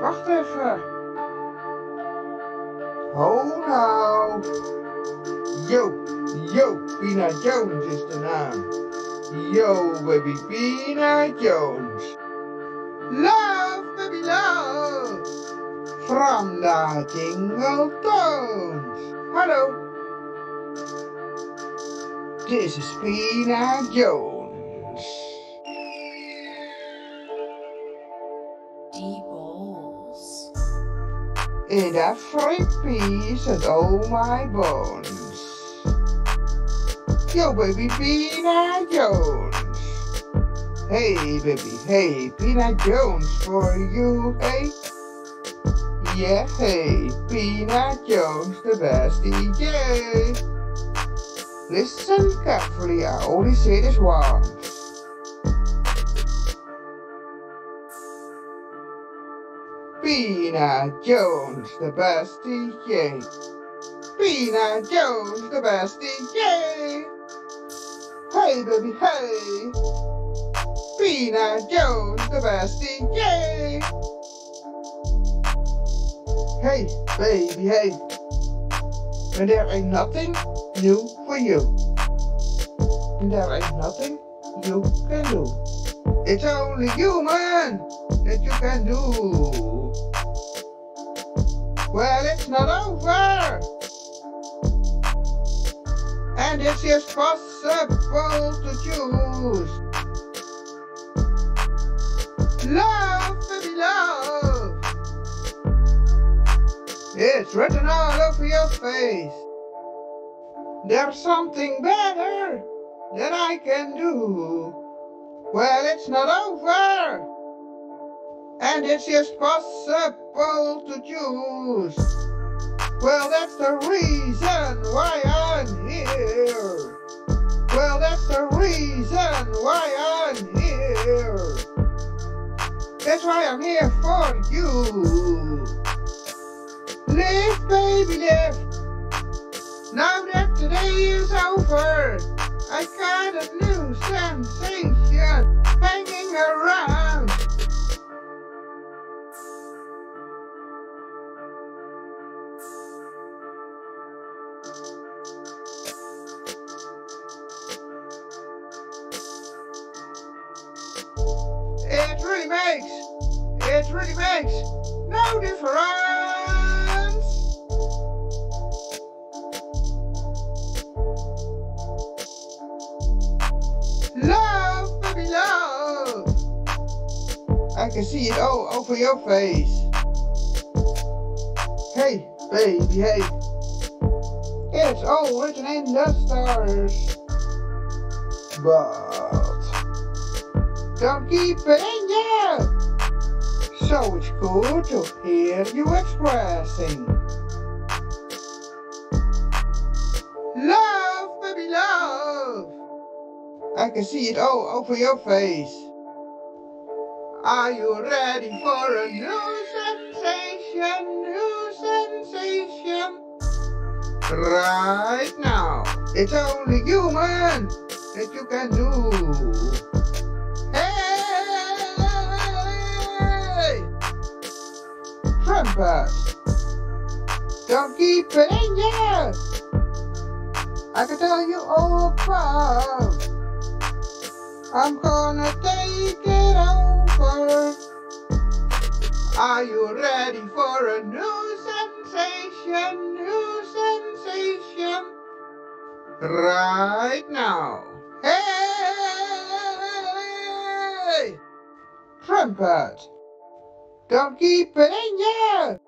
Wacht even. Oh nou. Yo, yo, Pina Jones is de naam. Yo, baby, Pina Jones. Love, baby, love. From the Jingle Tones. Hallo. This is Pina Jones. Deep. In that free piece and oh my bones. Yo, baby, Pina Jones. Hey, baby, hey, Pina Jones for you, hey. Yeah, hey, Pina Jones, the best DJ. Listen carefully, I only say this once. Pina Jones, the best DJ. Pina Jones, the best DJ. Hey, baby, hey. Pina Jones, the best DJ. Hey, baby, hey. And there ain't nothing new for you. And there ain't nothing you can do. It's only you, man, that you can do. It's not over. And it's just possible to choose. Love, baby, love. It's written all over your face. There's something better that I can do. Well, it's not over. And it's just possible to choose. Well, that's the reason why I'm here. Well, that's the reason why I'm here. That's why I'm here for you. Live, baby, live. Now that today is over, I got a new sensation hanging around. Really makes, it really makes no difference. Love, baby, love. I can see it all over your face. Hey, baby, hey. It's all written in the stars. But don't keep it. So it's good to hear you expressing. Love, baby, love. I can see it all over your face. Are you ready for a new sensation? New sensation. Right now. It's only you, man, that you can do. Trumpet! Don't keep it in you! I can tell you all about. I'm gonna take it over. Are you ready for a new sensation? New sensation. Right now. Hey! Trumpet! Don't keep it!